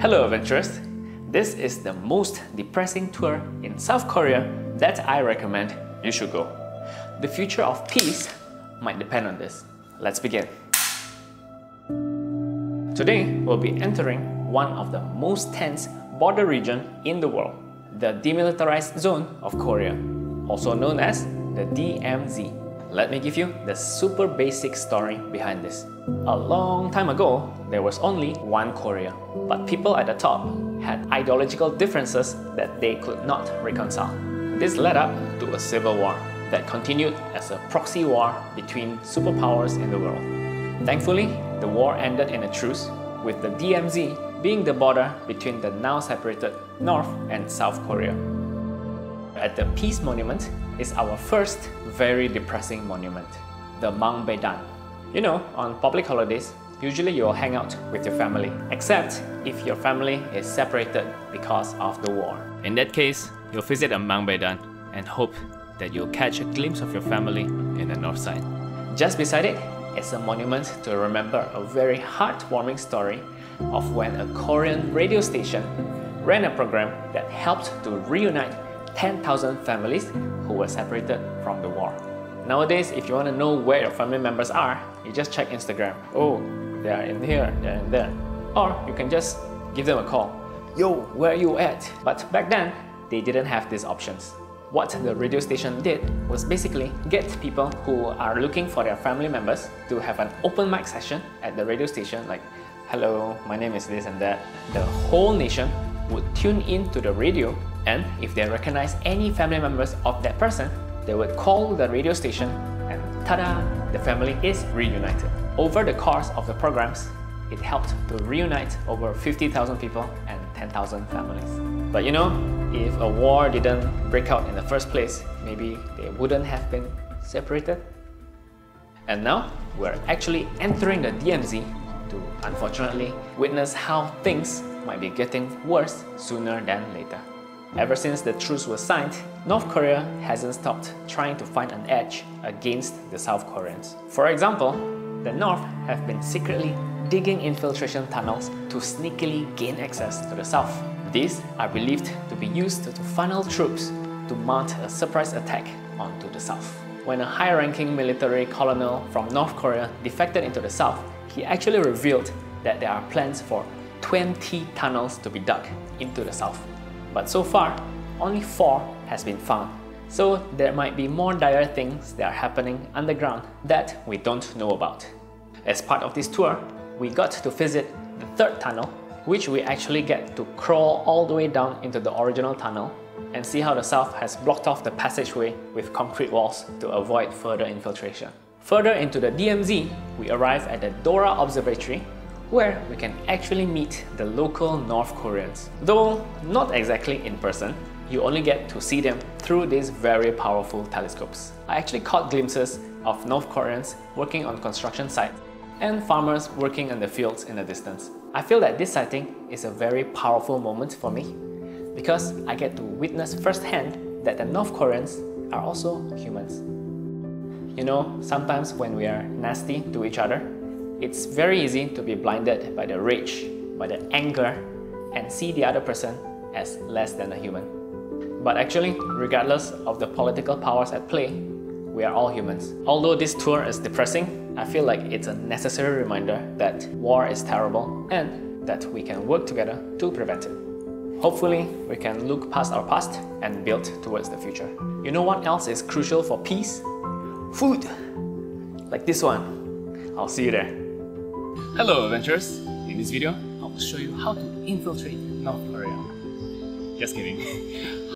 Hello adventurers! This is the most depressing tour in South Korea that I recommend you should go. The future of peace might depend on this. Let's begin. Today, we'll be entering one of the most tense border region in the world, the Demilitarized Zone of Korea, also known as the DMZ. Let me give you the super basic story behind this. A long time ago, there was only one Korea, but people at the top had ideological differences that they could not reconcile. This led up to a civil war that continued as a proxy war between superpowers in the world. Thankfully, the war ended in a truce, with the DMZ being the border between the now separated North and South Korea. At the Peace Monument is our first very depressing monument, the Mangbaedan. You know, on public holidays, usually you'll hang out with your family, except if your family is separated because of the war. In that case, you'll visit a Mangbaedan and hope that you'll catch a glimpse of your family in the north side. Just beside it is a monument to remember a very heartwarming story of when a Korean radio station ran a program that helped to reunite 10,000 families who were separated from the war. Nowadays, if you want to know where your family members are, you just check Instagram. Oh, they are in here, they're in there. Or you can just give them a call. Yo, where are you at? But back then, they didn't have these options. What the radio station did was basically get people who are looking for their family members to have an open mic session at the radio station like, hello, my name is this and that. The whole nation would tune in to the radio and if they recognize any family members of that person, they would call the radio station and ta-da, the family is reunited. Over the course of the programs, it helped to reunite over 50,000 people and 10,000 families. But you know, if a war didn't break out in the first place, maybe they wouldn't have been separated. And now, we're actually entering the DMZ to unfortunately witness how things might be getting worse sooner than later. Ever since the truce was signed, North Korea hasn't stopped trying to find an edge against the South Koreans. For example, the North have been secretly digging infiltration tunnels to sneakily gain access to the South. These are believed to be used to funnel troops to mount a surprise attack onto the South. When a high-ranking military colonel from North Korea defected into the South, he actually revealed that there are plans for 20 tunnels to be dug into the South. But so far, only 4 has been found. So there might be more dire things that are happening underground that we don't know about. As part of this tour, we got to visit the third tunnel, which we actually get to crawl all the way down into the original tunnel and see how the South has blocked off the passageway with concrete walls to avoid further infiltration. Further into the DMZ, we arrive at the Dora Observatory where we can actually meet the local North Koreans. Though not exactly in person, you only get to see them through these very powerful telescopes. I actually caught glimpses of North Koreans working on construction sites and farmers working in the fields in the distance. I feel that this sighting is a very powerful moment for me because I get to witness firsthand that the North Koreans are also humans. You know, sometimes when we are nasty to each other, it's very easy to be blinded by the rage, by the anger, and see the other person as less than a human. But actually, regardless of the political powers at play, we are all humans. Although this tour is depressing, I feel like it's a necessary reminder that war is terrible and that we can work together to prevent it. Hopefully, we can look past our past and build towards the future. You know what else is crucial for peace? Food! Like this one. I'll see you there. Hello adventurers! In this video, I will show you how to infiltrate North Korea. Just kidding.